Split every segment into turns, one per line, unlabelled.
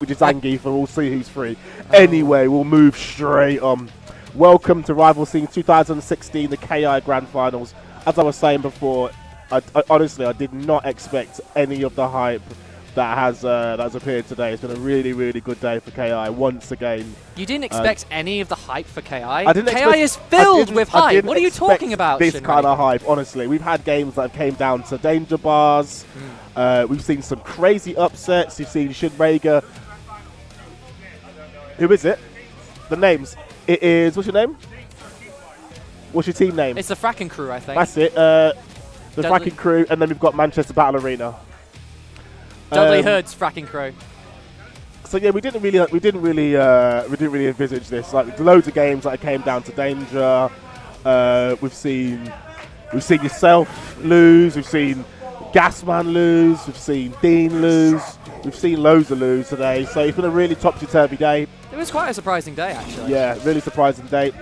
which is Zangief, and we'll see who's free. Anyway, we'll move straight on. Welcome to Rival Scene 2016, the KI Grand Finals. As I was saying before, I, I, honestly, I did not expect any of the hype that has uh, that has appeared today. It's been a really, really good day for KI once again.
You didn't expect uh, any of the hype for KI.
I didn't
KI
expect,
is filled with hype. What are you talking about?
This kind of hype, honestly. We've had games that came down to danger bars. Mm. Uh, we've seen some crazy upsets. You've seen Shinrega who is it? The names. It is. What's your name? What's your team name?
It's the Fracking Crew, I think.
That's it. Uh, the Dudley. Fracking Crew, and then we've got Manchester Battle Arena.
Dudley um, Hood's Fracking Crew.
So yeah, we didn't really, we didn't really, uh, we didn't really envisage this. Like loads of games that came down to danger. Uh, we've seen, we've seen yourself lose. We've seen Gasman lose. We've seen Dean lose. We've seen loads of lose today. So it's been a really topsy-turvy day.
It was quite a surprising day, actually.
Yeah, really surprising day.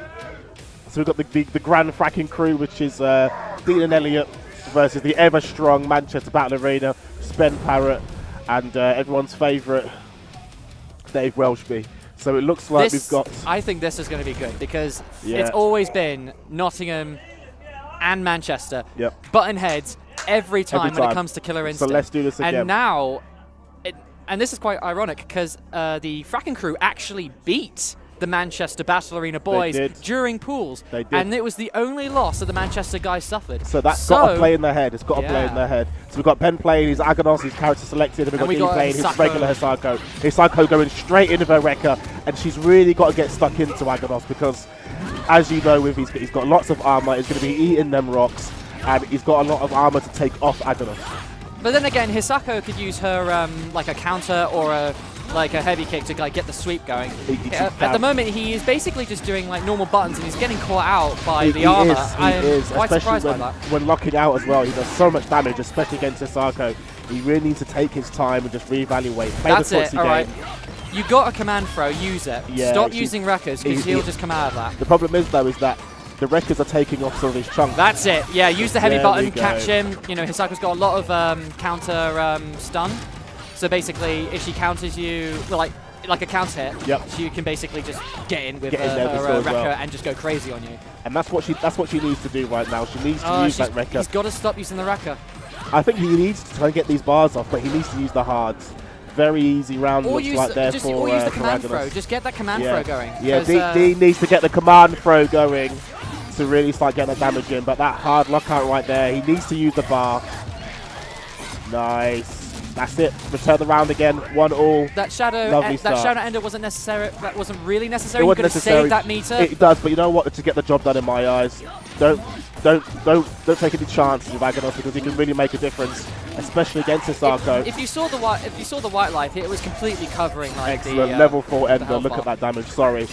So we've got the, the, the Grand Fracking crew, which is uh, Dean and Elliot versus the ever-strong Manchester Battle Arena, Spen Parrott, and uh, everyone's favourite, Dave Welshby. So it looks like
this,
we've got...
I think this is going to be good because yeah. it's always been Nottingham and Manchester
yep.
button heads every time, every time, when it comes to Killer Instinct.
So let's do this again.
And now and this is quite ironic because uh, the Fracking crew actually beat the Manchester Battle Arena boys during pools.
They did.
And it was the only loss that the Manchester guys suffered.
So that's so, got to play in their head. It's got to yeah. play in their head. So we've got Ben playing his Aganos, his character selected, and we've got Dean playing his regular Hisako. Hisako going straight into her Rekka, and she's really got to get stuck into Aganos because, as you know, with he's, he's got lots of armor, he's going to be eating them rocks, and he's got a lot of armor to take off Aganos.
But then again, Hisako could use her um, like a counter or a like a heavy kick to like get the sweep going. Uh, at the moment, he is basically just doing like normal buttons, and he's getting caught out by
he,
the
he
armor.
Is, he
I'm
is,
quite
especially
surprised
when,
by that.
When locking out as well, he does so much damage, especially against Hisako. He really needs to take his time and just reevaluate. Play
That's
the
it. All right. You got a command throw, use it.
Yeah,
Stop using Rekkers because he'll just come out of that.
The problem is though is that the Rekkers are taking off some of his chunks.
That's it. Yeah, use the heavy there button, catch him. You know, Hisako's got a lot of um, counter um, stun. So basically, if she counters you, like like a counter hit,
yep.
she can basically just get in with get in her, her uh, well. and just go crazy on you.
And that's what she that's what she needs to do right now. She needs to
oh,
use that Rekka.
He's got to stop using the Rekka.
I think he needs to try and get these bars off, but he needs to use the hards very easy round
or
looks
use,
like there
just,
for
Or use the
uh,
command throw. Just get that command
yeah.
throw going.
Yeah, D, uh, D needs to get the command throw going to really start getting the damage in. But that hard lockout right there, he needs to use the bar. Nice. That's it. Return the round again. One all.
That shadow,
Lovely
that shadow ender wasn't necessary. That wasn't really necessary.
It
wasn't
necessary.
save that meter.
It does, but you know what? To get the job done in my eyes, don't, don't, don't, don't take any chances with Aganos because he can really make a difference, especially against Hisako.
If, if, you saw the white, if you saw the white life, it was completely covering like
Excellent.
the uh,
level four ender. Look at that damage. Sorry.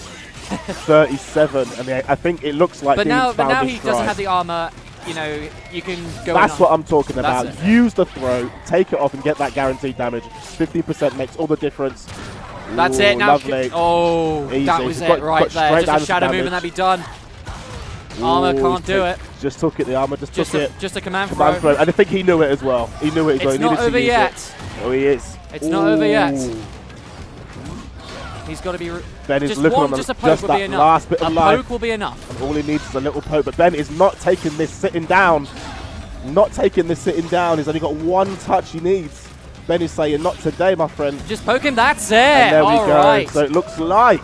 37. I mean, I think it looks like.
But
Dean's
now, but now he doesn't have the armor. You know, you can go.
That's what I'm talking about.
it.
Use the throw, take it off, and get that guaranteed damage. 50% makes all the difference.
That's
Ooh,
it. Now,
lovely.
oh,
Easy.
that was it
got,
right
got
there. Just a shadow
damage.
move and that'd be done.
Ooh,
armor can't do it.
Just took it. The armor just,
just
took
a,
it.
Just a command,
command
throw.
throw. And I think he knew it as well. He knew it as
it's
well. He
not over yet.
It. Oh, he is.
It's
Ooh.
not over yet. He's got to be.
Ben is
just
looking
one,
on
just a poke
just
will
that
be enough.
last bit
a
of life.
poke will be enough.
And all he needs is a little poke. But Ben is not taking this sitting down. Not taking this sitting down. He's only got one touch he needs. Ben is saying, not today, my friend.
Just poke him. That's it.
And there
all
we go.
Right.
So it looks like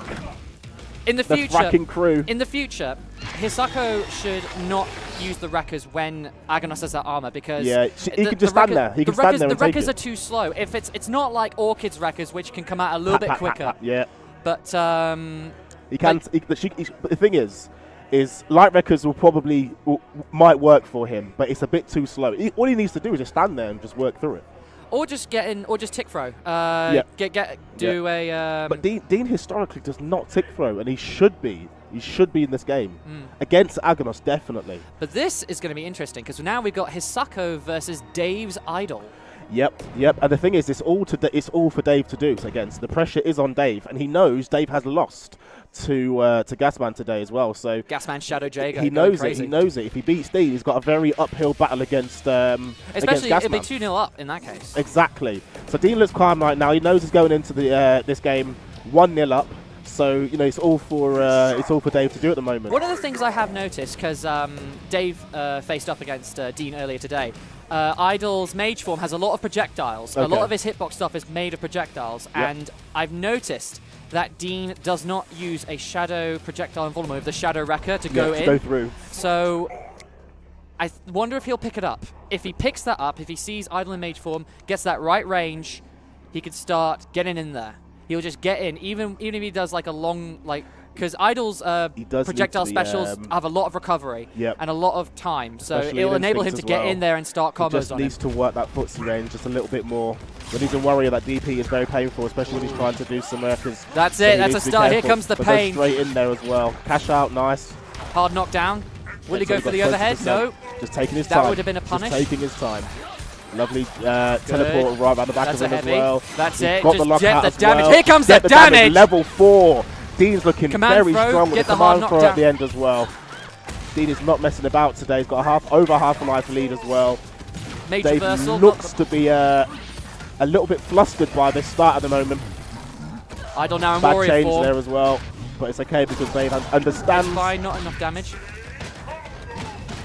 in the,
the
future,
crew.
In the future, Hisako should not use the Rekkers when Aganos has that armor because
yeah, he
the,
can just
the
stand there. He can stand there
The
take
are too slow. If it's it's not like Orchid's Rekkers, which can come out a little
pat,
bit
pat,
quicker.
Pat, yeah.
But um,
he can. Like, he, she, he, but the thing is, is light Rekkers will probably will, might work for him, but it's a bit too slow. He, all he needs to do is just stand there and just work through it.
Or just get in, or just tick throw. Uh,
yeah.
Get get do
yeah.
a. Um,
but Dean, Dean historically does not tick throw, and he should be. He should be in this game
mm.
against Aganos, definitely.
But this is going to be interesting because now we've got Hisako versus Dave's Eyedol.
Yep, yep. And the thing is, it's all to it's all for Dave to do. So again, so the pressure is on Dave, and he knows Dave has lost to uh, to Gasman today as well. So
Gasman Shadow Jago.
He knows it. He knows it. If he beats Dean, he's got a very uphill battle against. Um,
Especially
against
if be two 0 up in that case.
Exactly. So Dean looks calm right now. He knows he's going into the uh, this game one 0 up. So you know it's all for uh, it's all for Dave to do at the moment.
One of the things I have noticed because um, Dave uh, faced up against uh, Dean earlier today. Uh, Eyedol's mage form has a lot of projectiles. Okay. A lot of his hitbox stuff is made of projectiles, yep. and I've noticed that Dean does not use a shadow projectile involvement with the shadow wrecker to go
to
in.
go through.
So I wonder if he'll pick it up. If he picks that up, if he sees Eyedol in mage form, gets that right range, he could start getting in there. He'll just get in, even even if he does like a long like because Eyedol's uh, projectile specials um, have a lot of recovery
yep.
and a lot of time, so it'll enable him to get in there and start combos
he just needs
him.
to work that footsie range just a little bit more. When he's in warrior, that DP is very painful, especially when he's trying to do some Because
That's it. That's a start. Here comes the
but
pain.
straight in there as well. Cash out, nice.
Hard knockdown. Will he go for the overhead? No.
Just taking his
that
time.
That would have been a punish.
Just taking his time. Lovely uh, teleport right around the back
That's
of him as well.
That's
He's
it.
Got
Just
the
get
the
damage.
Well.
Here comes
get
the, damage.
damage. Level four. Dean's looking
command
very
throw,
strong with
the,
the command throw at the end as well. Dean is not messing about today. He's got a half over half a life lead as well.
Major
Dave
reversal,
looks to be uh, a little bit flustered by this start at the moment.
Eyedol now in
Bad change
form.
there as well, but it's okay because Dave understands.
It's fine, not enough damage.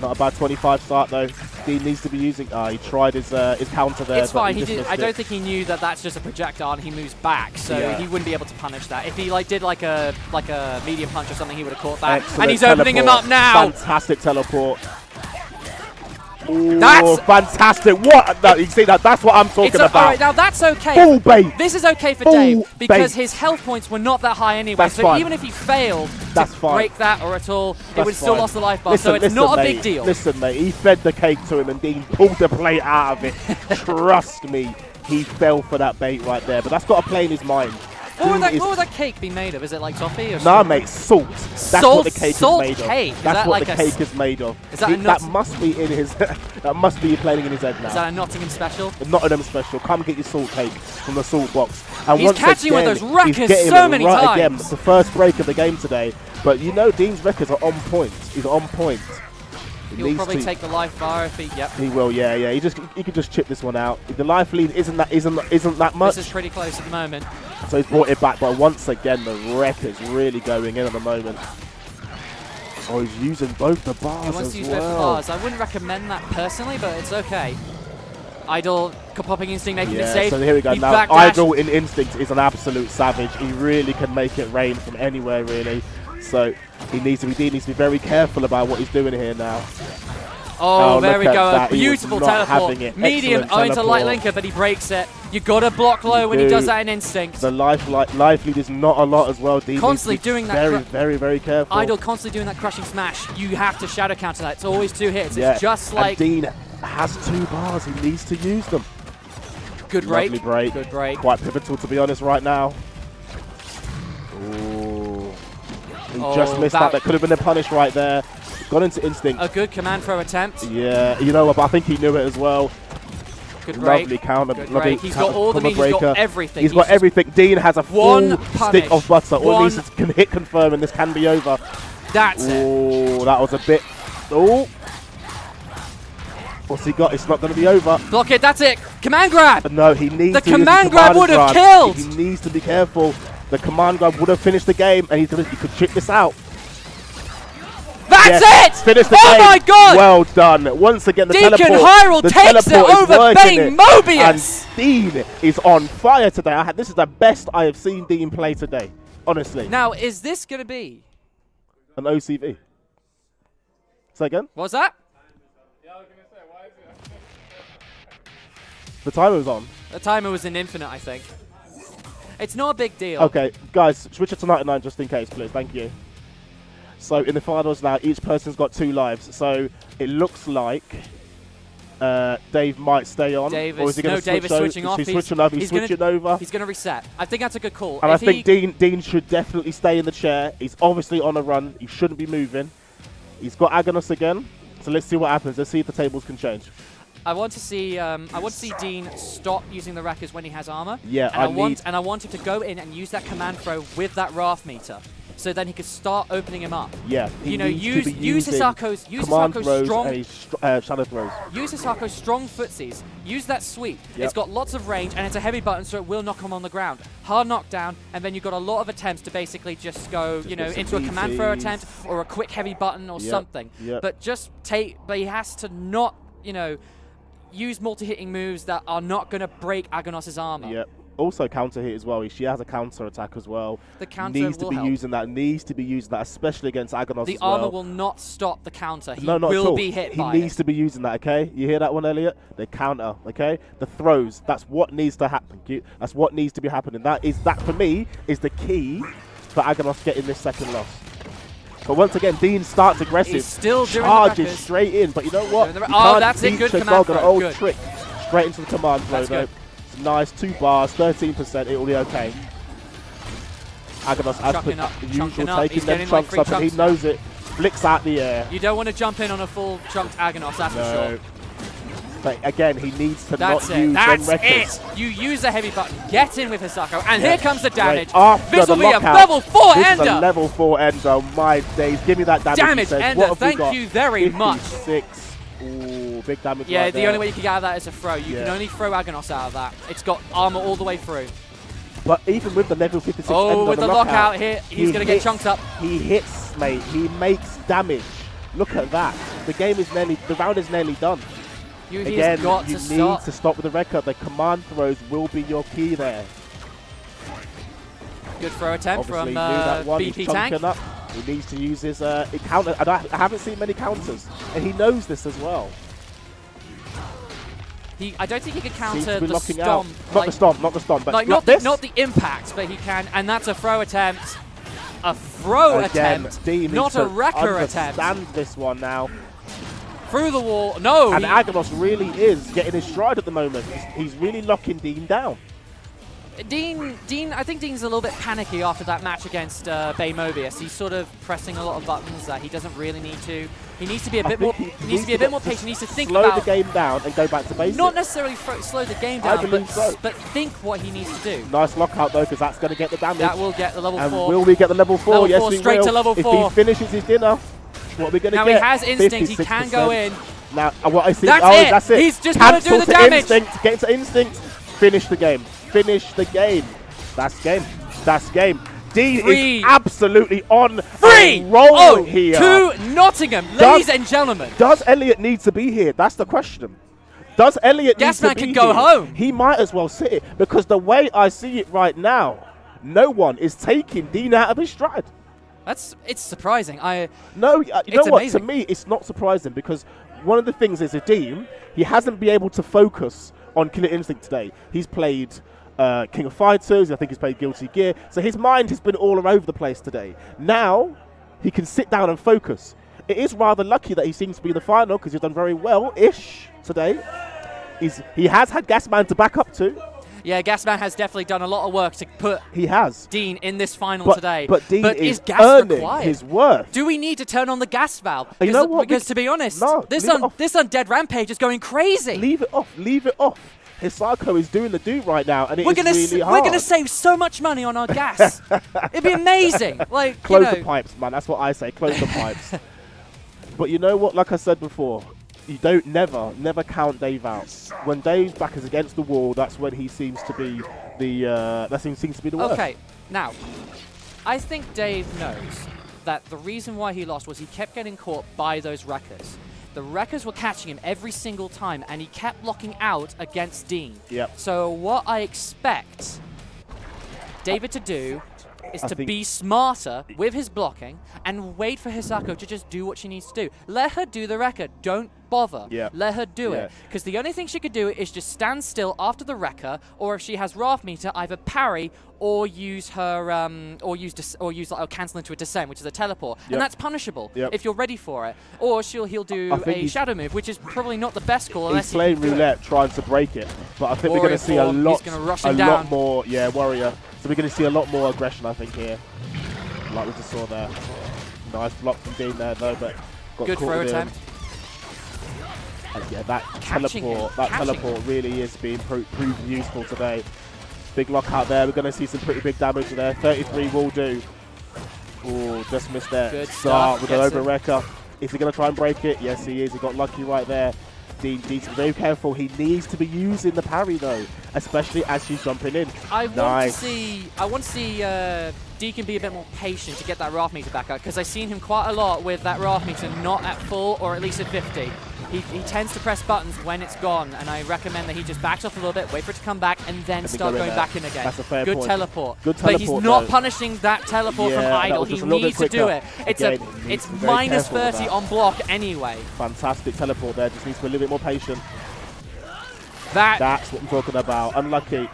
Not a bad 25 start though. Dean needs to be using. Ah, he tried his uh, his counter there.
It's fine.
He
he did, I don't
it.
think he knew that that's just a projectile and he moves back, so
yeah.
he wouldn't be able to punish that. If he like did like a like a medium punch or something, he would have caught that.
Excellent
and he's
teleport.
opening him up now.
Fantastic teleport. Ooh,
that's
fantastic. What? No, you see that? That's what I'm talking
a,
about.
All right, now that's okay.
Full bait.
This is okay for
Full
Dave because
bait.
his health points were not that high anyway.
That's
so
fine.
even if he failed
that's
to
fine.
break that or at all,
that's
it would still
fine.
lost the life bar.
Listen,
so it's
listen,
not
mate,
a big deal.
Listen, mate. He fed the cake to him, and Dean pulled the plate out of it. Trust me, he fell for that bait right there. But that's got to play in his mind.
What would, that, what would, that, cake be made of? Is it like toffee or something?
Nah, mate, salt. That's
salt,
what the cake
salt
is made
cake.
of.
Is
That's
that
what
like
the cake is made of.
Is that,
he,
a
that must be in his. that must be playing in his head now.
Is that a Nottingham special?
A Nottingham special. Come get your salt cake from the salt box. And
he's
once
catching
again,
with those records so many
right
times.
Again. It's the first break of the game today. But you know, Dean's records are on point. He's on point.
He He'll probably take the life bar if he. Yep.
He will. Yeah, yeah. He just he could just chip this one out. The life lead isn't that isn't isn't that much.
This is pretty close at the moment.
So he's brought it back, but once again the wreck is really going in at the moment. Oh, he's using both the bars
he wants
as
to use
well.
both bars. I wouldn't recommend that personally, but it's okay. Eyedol popping instinct making
yeah,
it safe.
so here we go
he
now. Eyedol in instinct is an absolute savage. He really can make it rain from anywhere, really. So he needs to be he needs to be very careful about what he's doing here now.
Oh,
oh
there we go.
That.
A beautiful teleport. Medium oh, into light linker, but he breaks it. You gotta block low you when do. he does that in instinct.
The life, life, life lead is not a lot as well. D
constantly doing that.
Very, very, very careful.
Eyedol constantly doing that crushing smash. You have to shadow counter that. It's always two hits.
Yeah.
It's just like.
And Dean has two bars. He needs to use them.
Good break.
Lovely break.
Good break.
Quite pivotal, to be honest, right now. Ooh. He
oh,
just missed. That, that could have been a punish right there. Gone into instinct.
A good command throw attempt.
Yeah, you know what, but I think he knew it as well.
Good break.
Lovely counter.
Good
lovely
break. He's got all the meat. He's got everything.
He's, he's got everything. Dean has a
one
full
punish.
stick of butter. All these can hit confirm and this can be over.
That's
Ooh,
it.
that was a bit. Oh. What's he got? It's not going to be over.
Block it. That's it. Command grab.
No, he needs
the
to
command grab would have killed.
He needs to be careful. The command grab would have finished the game, and he's gonna, he could chip this out.
That's
yes,
it!
Finish the
oh
game.
my god!
Well done. Once again, the
Deacon
teleport,
Hyrule
the
takes
teleport
it over Bane. Mobius!
And Dean is on fire today. I had, this is the best I have seen Dean play today, honestly.
Now, is this going to be?
An OCV. Say again?
What's that?
The timer was on.
The timer was in infinite, I think. It's not a big deal.
Okay, guys, switch it to 99 just in case, please. Thank you. So in the finals now, each person's got two lives. So it looks like uh, Dave might stay on.
Dave
or is he going
no,
to switch
Dave is switching off.
He's, switching over. He's,
he's
switching
gonna,
over.
He's going to reset. I think that's a good call.
And
if
I think Dean Dean should definitely stay in the chair. He's obviously on a run. He shouldn't be moving. He's got Aganos again. So let's see what happens. Let's see if the tables can change.
I want to see um, I want to see Dean stop using the wreckers when he has armor.
Yeah,
and I,
I
want and I want him to go in and use that command throw with that Wrath meter, so then he could start opening him up.
Yeah,
You know, use use Hisako's use Hisako's strong
str- uh, shadow throws.
use Hisako's strong footsies. Use that sweep.
Yep.
It's got lots of range and it's a heavy button, so it will knock him on the ground. Hard knockdown, and then you've got a lot of attempts to basically just go, you know, into a command throw attempt or a quick heavy button or
Yep,
something.
yep.
But just take. But he has to not, you know, use multi-hitting moves that are not going to break Aganos's armor.
Yep. Also counter hit as well. She has a counter attack as well.
The counter
needs to be
help.
using that. Needs to be using that, especially against Aganos
The
as well.
armor will not stop the counter. He
no, not
will
at all.
be hit
he needs
it.
to be using that. Okay, you hear that one, Elliot? The counter. Okay, the throws. That's what needs to happen. That's what needs to be happening. That is that for me is the key for Aganos getting this second loss. But once again, Dean starts aggressive.
He's still
charges straight in. But you know what?
Doing the
You
re- oh, that's
beat
Good command
an old
Good.
trick. Straight into the command
That's
though.
good.
Nice. Two bars, 13%. It will be okay. Aganos, as per
up,
usual,
up.
taking them
getting, like,
chunks up, and he knows it. Flicks out the air.
You don't want to jump in on a full chunked Aganos, that's for sure.
But again, he needs to
That's
not
it.
use
That's it. You use the heavy button. Get in with Hisako. And
Yeah.
here comes the damage.
Wait, after
this will be a level 4
this is
ender.
a level 4 ender. Oh my days. Give me that damage.
Damage ender,
What have we
thank you very much.
56. Ooh, big damage
yeah,
right
the
there.
only way you can get out of that is a throw. You can only throw Aganos out of that. It's got armor all the way through.
But even with the level 56
Oh, with the
lockout,
lockout here, he's
he
going to get
hits-
chunked up.
He hits, mate. He makes damage. Look at that. The game is nearly, the round is nearly done.
You,
Again, you
to
need
stop.
to stop with the record. The command throws will be your key there.
Good throw attempt
Obviously,
from uh,
one.
BP Tank.
up. He needs to use his uh, counter. And I, I haven't seen many counters, and he knows this as well.
He, I don't think he can counter the stomp.
out. Not
like,
the stomp, not the stomp, but
like
not
the, not the impact, but he can. And that's a throw attempt. A throw
Again,
attempt, not a wrecker attempt.
understand this one now.
Through the wall. No,
and
he-
really is getting his stride at the moment. He's, he's really locking Dean down.
Dean, Dean, I think Dean's a little bit panicky after that match against uh, Bay Mobius. He's sort of pressing a lot of buttons that he doesn't really need to. He needs to be a
I
bit more. He, needs to be a bit more patient. He needs to think
slow
about
the game down and go back to basics.
not necessarily slow the game down, but,
so.
but think what he needs to do.
Nice lockout though, because that's going to get the damage.
That will get the level
and
four.
will we get the level four?
Level
yes,
four,
we
straight
will.
to level
if
four.
he finishes his dinner, what are we going to get?
now he has instinct. He can go in.
Now, uh, what I see,
That's
oh,
it.
that's it.
He's just gotta do the
to
damage.
Instinct, get to instinct, finish the game. Finish the game. That's game. That's game. Dean
Three.
is absolutely on
Three.
roll
oh,
here.
to Nottingham, ladies and gentlemen.
Does Elliot need to be here? That's the question. Does Elliot need
Gasman
to be
can go
here?
home.
He might as well sit it because the way I see it right now, no one is taking Dean out of his stride.
That's it's surprising. I
No, uh, you know what?
amazing.
To me, it's not surprising because one of the things is a Dean, he hasn't been able to focus on Killer Instinct today. He's played uh, King of Fighters, I think he's played Guilty Gear, so his mind has been all over the place today. Now, he can sit down and focus. It is rather lucky that he seems to be in the final because he's done very well-ish today. He's, he has had Gasman to back up to.
yeah, Gasman has definitely done a lot of work to put
He has.
Dean in this final
But,
today.
but Dean is,
gas
earning
required?
his worth.
Do we need to turn on the gas valve?
You
Because-
know what? We-
to be honest,
No,
this un- this undead rampage is going crazy.
Leave it off. Leave it off. Hisako is doing the do right now, and it
we're
is
gonna
really
we're gonna save so much money on our gas. It'd be amazing. Like
Close
you know,
the pipes, man. That's what I say. Close the pipes. But you know what? Like I said before, you don't never, never count Dave out. When Dave's back is against the wall, that's when he seems to be the. Uh, that seems, seems to be the worst.
Okay, now, I think Dave knows that the reason why he lost was he kept getting caught by those wreckers. The wreckers were catching him every single time, and he kept locking out against Dean.
Yep.
So what I expect David to do is
I
to be smarter with his blocking and wait for Hisako to just do what she needs to do. Let her do the wrecker. Don't bother.
Yeah.
Let her do
Yeah.
it. Because the only thing she could do is just stand still after the wrecker, or if she has Wrath Meter, either parry or use her, um, or use dis- or use like, or cancel into a descent, which is a teleport,
Yep.
and that's punishable
Yep.
if you're ready for it. Or she'll he'll do a shadow move, which is probably not the best call unless
He's
he
playing
it.
roulette, trying to break it. But I think we're going to see a lot, a
him
lot more. Yeah, warrior. So we're going to see a lot more aggression, I think, here. Like we just saw there. Nice block from Dean there, though, but got
Good throw
him. And yeah, that Catching teleport, him. that Catching teleport him. really is being pro proved useful today. Big lockout there. We're going to see some pretty big damage there. 33 will do. Oh, just missed there.
Good
start with an over wrecker. Is he going to try and break it? Yes, he is. He got lucky right there. Dean needs to be very careful. He needs to be using the parry though, especially as she's jumping in.
I nice. want to see. I want to see uh, Deacon be a bit more patient to get that Wrath meter back up because I've seen him quite a lot with that Wrath meter not at full or at least at 50. He, he, tends to press buttons when it's gone, and I recommend that he just backs off a little bit, wait for it to come back, and then start going there. back in again.
That's a fair
Good
point.
teleport.
Good teleport.
But he's not
though.
punishing that teleport
yeah,
from Eyedol. He needs to do it. It's
Again,
a it's minus 30 on block anyway.
Fantastic teleport there. Just needs to be a little bit more patient.
That
That's what I'm talking about. Unlucky.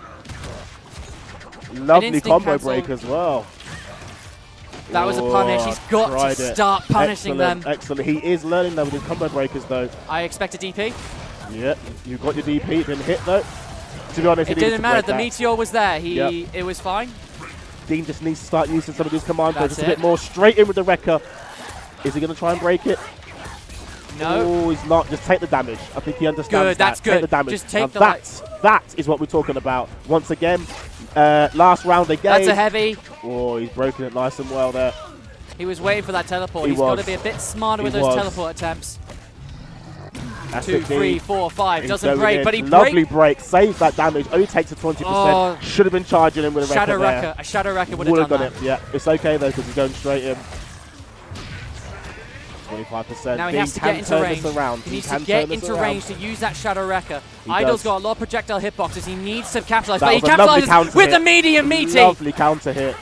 Lovely combo cancel. break as well.
That was a punish. He's got to start punishing
excellent,
them.
Excellent. He is learning though with his combo breakers though.
I expect a DP.
Yep. You got your DP. Didn't hit though. To be honest,
it didn't matter. The meteor was there. He
yep.
it was fine.
Dean just needs to start using some of these commands just a bit more. Straight in with the wrecker. Is he going to try and break it?
No.
Oh, he's not. Just take the damage. I think he understands
good,
that.
That's good.
Take the damage.
Just take
now
the
that's, that is what we're talking about. Once again, uh, last round again.
That's a heavy.
Oh, he's broken it nice and well there.
He was waiting for that teleport.
He
He's got to be a bit smarter
he
with those
was.
teleport attempts.
That's
Two, three, four, five.
He's
Doesn't break,
in.
but he
Lovely
break.
break. Saves that damage. Only takes a 20%.
Oh.
Should have been charging him with a
Shadow
wrecker,
wrecker. A shadow wrecker would have done,
done it. Yeah, it's okay though because he's going straight in. 25%.
Now he has to get into range.
Around.
He needs to get into
around.
range to use that Shadow Wrecker.
He
Eyedol's
does.
got a lot of projectile hitboxes. He needs to capitalize,
That
but he
was a lovely
capitalizes with
hit.
the medium meaty.
Lovely counter hit.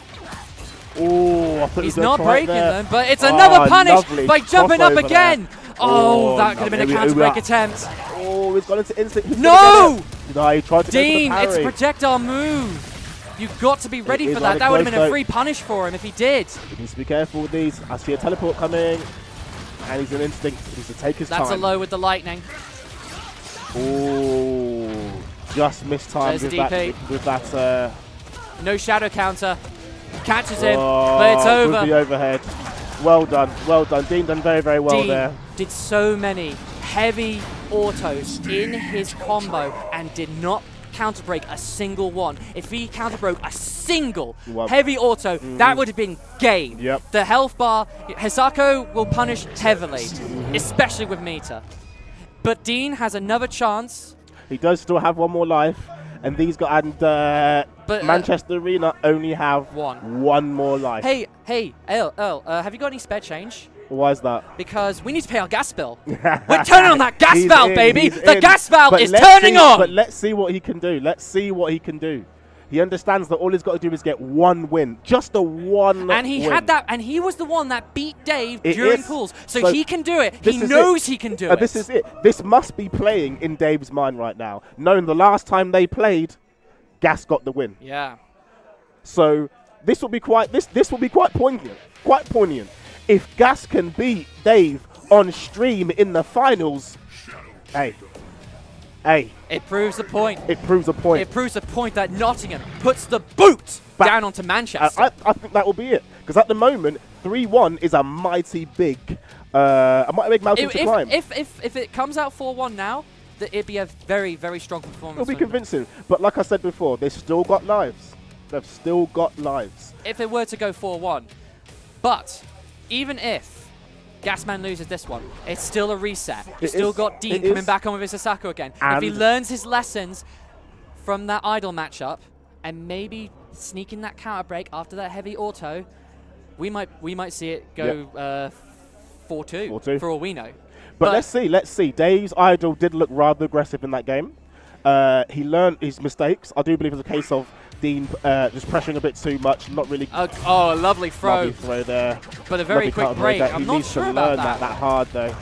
Oh, I thought
He's
he
not
it
breaking them, but it's
Oh,
another punish by jumping up again.
there.
Oh,
Oh,
that could have been a counter break attempt.
Oh, he's gone into instant. He's
No!
it. No, he tried to
Dean,
go for the
it's a projectile move. You've got to be ready
is
for that. That would have been a free punish for him if he did.
He needs to be careful with these. I see a teleport coming. And he's an instinct. He needs to take his
That's
time.
a low with the lightning.
Oh, just missed time with that, with that. Uh,
No shadow counter. Catches him,
oh,
but it's
With
over.
the overhead. Well done. Well done. Dean done very, very well
Dean
there.
did so many heavy autos in his combo and did not counter break a single one. If he counter broke a single heavy auto, that would have been game.
Mm-hmm. Yep.
The health bar, Hisako will punish heavily, especially with meter. But Dean has another chance.
He does still have one more life. And these guys and uh,
But, uh,
Manchester Arena only have
One.
one more life.
Hey, hey, Earl, Earl uh, have you got any spare change?
Why is that?
Because we need to pay our gas bill. We're turning on that gas valve,
in,
baby. The
in.
gas valve
But
is turning
see-
on.
But let's see what he can do. Let's see what he can do. He understands that all he's got to do is get one win, just a one.
And he
win.
had that, and he was the one that beat Dave
It
during
is.
pools, so,
So
he can do it. He knows
it.
he can do
Uh,
it.
This is it. This must be playing in Dave's mind right now, knowing the last time they played, Gas got the win.
yeah.
So this will be quite this this will be quite poignant, quite poignant. If Gas can beat Dave on stream in the finals, hey, hey,
It proves a point.
it proves a point.
It proves a point that Nottingham puts the boot down onto Manchester.
I, I think that will be it. Because at the moment, 3-1 is a mighty big, uh, a mighty big mountain
if,
to
if,
climb.
if, if, if it comes out 4-1 now, it'd be a very, very strong performance.
It'll be convincing. But like I said before, they've still got lives. They've still got lives.
if it were to go 4-1. But even if Gasman loses this one, it's still a reset. You've
It
still
is.
got Dean coming
is.
back on with his Asako again. if he learns his lessons from that Eyedol matchup and maybe sneaking that counter break after that heavy auto, we might we might see it go uh, 4-2
4-2.
for all we know.
But, let's see, let's see. Dave's Eyedol did look rather aggressive in that game. Uh, he learned his mistakes. I do believe it's a case of Dean uh, just pressuring a bit too much, not really.
Uh, oh, a lovely throw,
Lovely throw there.
but a very
Lovely
quick break. I'm
he
not
needs
sure
to learn
that.
that. that hard though.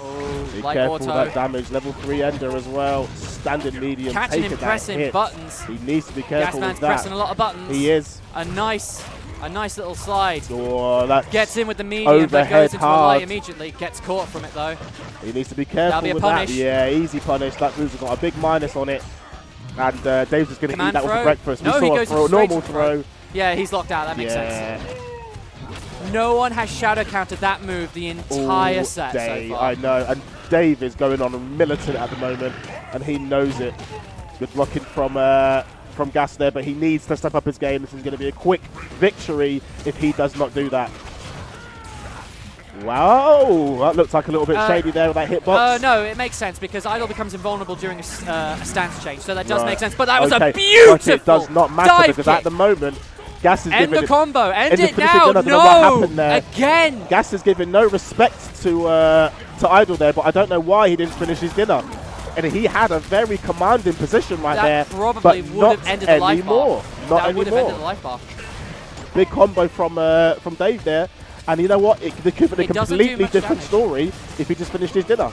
Oh,
Be careful
auto.
that damage. Level three ender as well. Standard medium.
Catching
that
pressing buttons.
He needs to be careful
Gasman's
with that.
pressing a lot of buttons.
He is.
A nice, a nice little slide.
Oh, that
Gets in with the medium, but goes into a light immediately. Gets caught from it though.
He needs to be careful
be
with
punish.
that. Yeah, easy punish. That move's got a big minus on it. And uh, Dave's just going to eat that
throw.
with breakfast.
No,
we
he
saw
goes
a throw,
straight
normal
throw.
throw.
Yeah, he's locked out. That makes
yeah.
sense. No one has shadow countered that move the entire
All
set
day,
so far.
I know. And Dave is going on a militant at the moment, and he knows it. Good blocking from uh, from Gas there, but he needs to step up his game. This is going to be a quick victory if he does not do that. Wow, that looks like a little bit
Uh,
shady there with that hitbox.
Uh, no, it makes sense because Eyedol becomes invulnerable during a, uh, a stance change, so that does
Right.
make sense. But that was
Okay,
a beautiful
But it does not matter because
kick.
at the moment, Gas is
End
giving
the combo. End
End
it now.
gun. I don't know what
No.
there.
Again.
Gas is giving no respect to uh, to Eyedol there, but I don't know why he didn't finish his dinner. And he had a very commanding position right
That
there,
probably
but
would
not
have ended the life bar.
Not
that would have ended the life bar.
Big combo from uh, from Dave there, and you know what? It, it could have been a completely different
damage.
story if he just finished his dinner.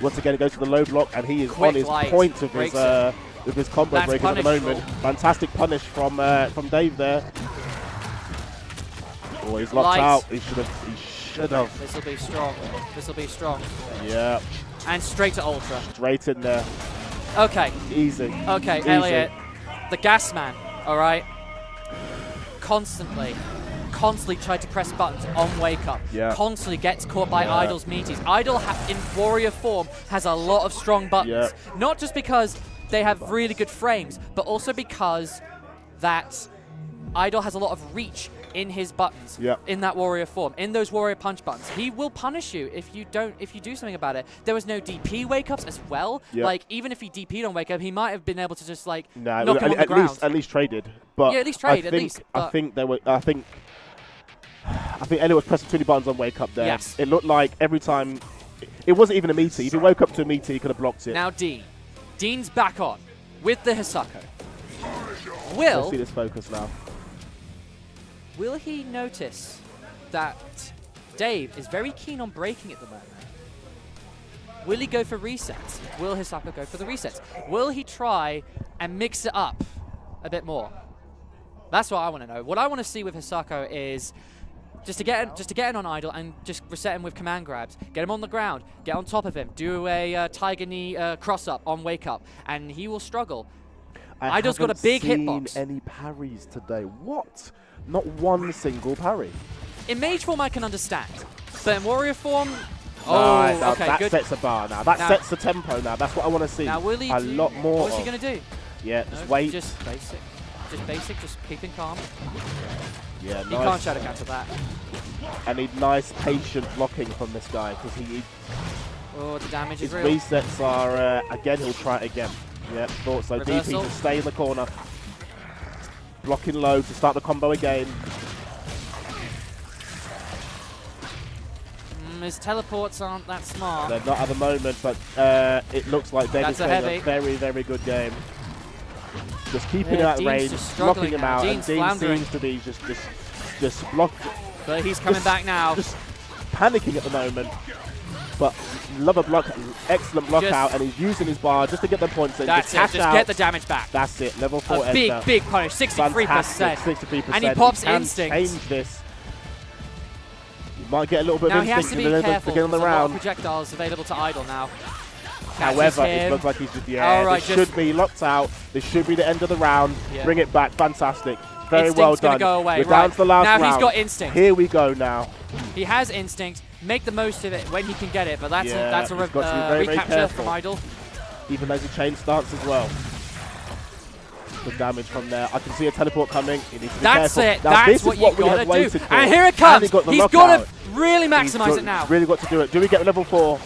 Once again, it goes to the low block, and he is
Quick
on his
light,
point with his uh, with his combo
That's
breakers at the moment. Fantastic punish from uh, from Dave there. Oh, he's locked
Light.
out. He should have. He should have.
This will be strong. This will be strong.
Yeah,
And straight to Ultra.
straight in there.
Okay.
Easy.
Okay,
Easy.
Elliot. The gas man, all right? Constantly, constantly tried to press buttons on wake up.
Yeah.
Constantly gets caught by
Yeah.
Eyedol's meaties. Eyedol ha- in warrior form has a lot of strong buttons. Yeah. Not just because they have really good frames, but also because that Eyedol has a lot of reach in his buttons
Yeah.
in that warrior form in those warrior punch buttons he will punish you if you don't if you do something about it there was no dp wake ups as well
Yeah.
like even if he dp'd on wake up he might have been able to just like
Nah,
knock him
at,
on the
at
ground
least at least traded. But
Yeah, at least
I
trade, at
think,
least,
I think there were. I think. I think Elliot was pressing too many buttons on wake up there.
Yes.
It looked like every time. It wasn't even a meaty. If he woke up to a meaty, he could have blocked it.
now dean dean's back on with the hisako
Let's
will
see this focus now.
will he notice that dave is very keen on breaking at the moment Will he go for resets? Will Hisako go for the resets? Will he try and mix it up a bit more? That's what I want to know. What I want to see with Hisako is just to get in, just to get in on Eyedol and just reset him with command grabs. Get him on the ground. Get on top of him. Do a uh, tiger knee uh, cross up on wake up, and he will struggle.
I
Eyedol's got a big
seen
hitbox.
any parries today. What? Not one single parry.
In mage form, I can understand, but in warrior form, oh,
Right, now
okay,
that
good.
sets a bar now. That
Now-
sets the tempo now. That's what I want to see.
Now will he
a
do-
lot more.
What's he gonna do?
Yeah,
No,
just wait.
Just basic. Just basic. Just keeping calm.
Yeah,
He
nice.
can't shadow counter that.
I need nice, patient blocking from this guy because he, he
Oh, the damage
His
is real.
resets are, uh, again, he'll try it again. Yeah, thought so.
Reversal.
DP to stay in the corner. Blocking low to start the combo again.
Mm, his teleports aren't that smart.
They're not at the moment, but uh, it looks like
a
playing a very, very good game. Just keeping
Yeah,
him at
Dean's
range,
just
blocking him
now.
out,
Dean's
and Dean
floundering.
seems to be just, just, just block,
But he's coming
just-
back now.
just panicking at the moment. But love a block, excellent block
Just-
out, and he's using his bar just to get the points in.
That's
just
it. Just
out.
get the damage back.
That's it. Level four
A big,
enter.
big punish. 63%.
Fantastic, 63%.
And he pops
can
instinct.
change this. You might get a little bit
Now
of
he has to be
in the
careful.
beginning of the
a lot of
round.
projectiles available to Eyedol now.
However, it looks like he's just, yeah,
All right,
this should be locked out. This should be the end of the round.
Yeah.
Bring it back. Fantastic. Very
Instinct's
well done.
go away.
We're
right.
down to the last
now
round.
he's got instinct.
Here we go now.
He has instinct. Make the most of it when he can get it. But that's
Yeah,
a, that's a re-
got to
uh,
very, very
recapture
careful.
from Eyedol.
Even though the chain starts as well. Good damage from there. I can see a teleport coming. He needs to be
That's
careful.
it.
Now,
That's what
is
you
what we
gotta do.
for.
And here it
And
comes.
he got the
He's got to really maximize
got-
it now.
Really got to do it. Do we get level four?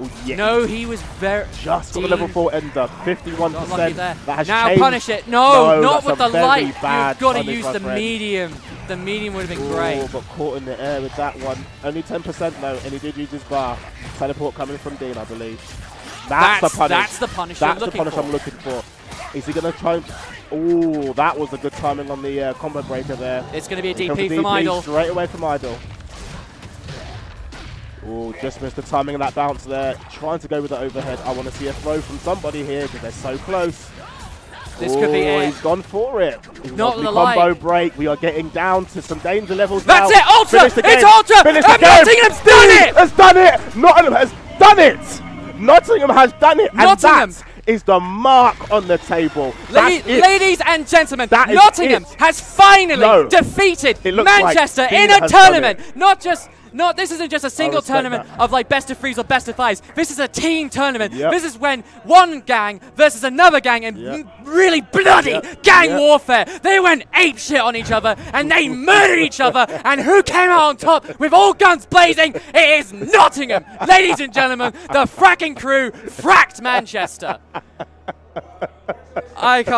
Oh, yeah.
No, he was very
Just got the level four ender. 51%.
Got lucky there.
That has
now
changed.
punish it. No,
No,
not with the light. You've got to use the
friend.
medium. The medium would have been
Ooh,
great.
but caught in the air with that one. Only 10% though, and he did use his bar. Teleport coming from Dean, I believe. That's,
That's-
the punish.
that's the punish
That's the
looking
punish
for.
I'm looking for. Is he going to try and... Ooh, that was a good timing on the uh, combo breaker there.
It's going to be a
the
DP from
DP
Eyedol.
Straight away from Eyedol. Ooh, just missed the timing of that bounce there. Trying to go with the overhead. I want to see a throw from somebody here because they're so close.
This could be it.
He's gone for it.
Not
the combo break. We are getting down to some danger levels
That's
now.
it, Ultra! It's. Ultra!
Finish
And
the game.
Nottingham's done
Dean
it!
Has done it. Nottingham has done it. Nottingham has done it. And
Nottingham.
that is the mark on the table.
La ladies and gentlemen, that Nottingham has finally no. defeated Manchester like in a tournament. Not just not this isn't just a single tournament that. of like best of threes or best of fives. This is a team tournament. Yep. This is when one gang versus another gang and yep. really bloody yep. gang warfare. They went ape shit on each other and they murdered each other. And who came out on top with all guns blazing? It is Nottingham, ladies and gentlemen. The fracking crew fracked Manchester. I can't.